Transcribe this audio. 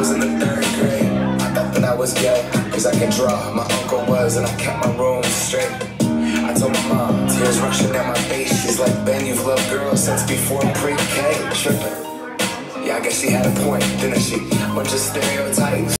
was in the third grade, I thought that I was gay. Cause I can draw, my uncle was, and I kept my room straight. I told my mom, tears rushing down my face. She's like, Ben, you've loved girls since before pre-K. Tripping. Yeah, I guess she had a point, didn't she? Bunch of stereotypes.